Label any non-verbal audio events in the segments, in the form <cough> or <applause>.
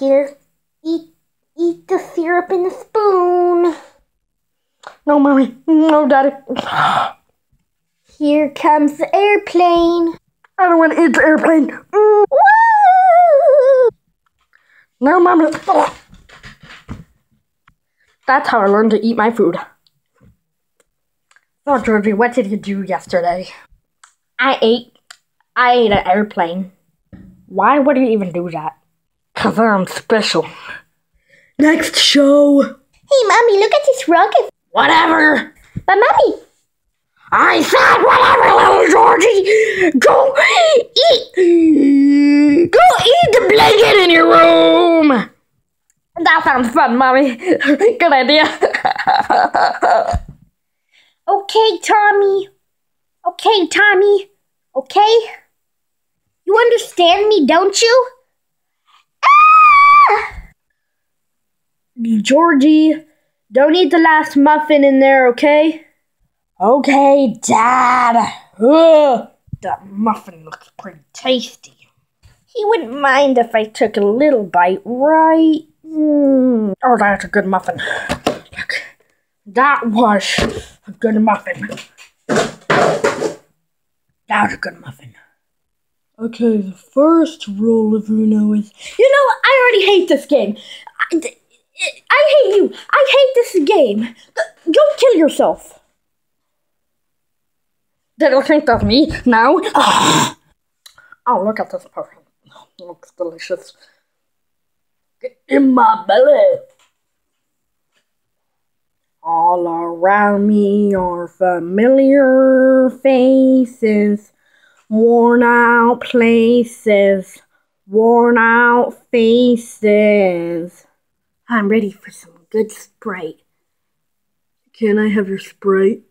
Here, eat, eat the syrup in the spoon. No, mommy. No, daddy. Here comes the airplane. I don't want to eat the airplane. Mm. Woo! No, mommy. That's how I learned to eat my food. Oh, Georgie, what did you do yesterday? I ate, I ate an airplane. Why would you even do that? Cause I'm special. Next show. Hey, mommy, look at this rocket. Whatever. But mommy, I said whatever, little Georgie. Go eat. Go eat the blanket in your room. that sounds fun, mommy. <laughs> Good idea. <laughs> Okay, Tommy. Okay, Tommy. Okay? You understand me, don't you? Georgie, don't eat the last muffin in there, okay? Okay, Dad. Ugh, that muffin looks pretty tasty. He wouldn't mind if I took a little bite, right? Mm. Oh, that's a good muffin. Look, that was a good muffin. That was a good muffin. Okay, the first rule of Uno is. You know, I already hate this game. I, I hate you. I hate this game. Uh, go kill yourself. You think of me now? <sighs> oh, look at this muffin. Looks delicious. Get in my belly. All around me are familiar faces, worn out places, worn out faces. I'm ready for some good Sprite. Can I have your Sprite?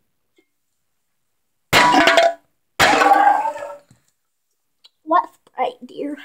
What Sprite, dear?